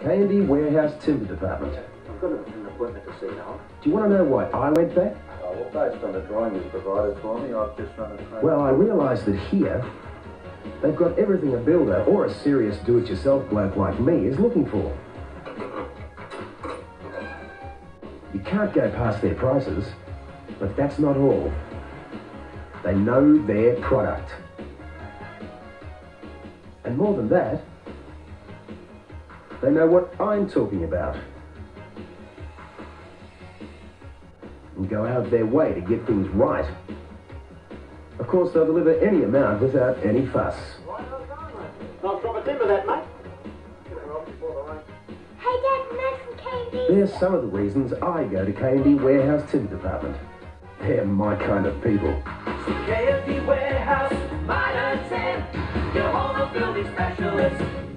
K&D Warehouse Timber Department. I've got an appointment to see now. Do you want to know why I went back? Oh, well, based on the drawing you provided for me, I've just run a. Well, I realised that here, they've got everything a builder or a serious do-it-yourself bloke like me is looking for. You can't go past their prices, but that's not all. They know their product. And more than that, they know what I'm talking about. And go out of their way to get things right. Of course, they'll deliver any amount without any fuss. Nice drop of timber, that, mate. Hey, Dad, nice from K&D. There's some of the reasons I go to K&D Warehouse Timber Department. They're my kind of people. K&D Warehouse, Minor 10, your home of building specialists.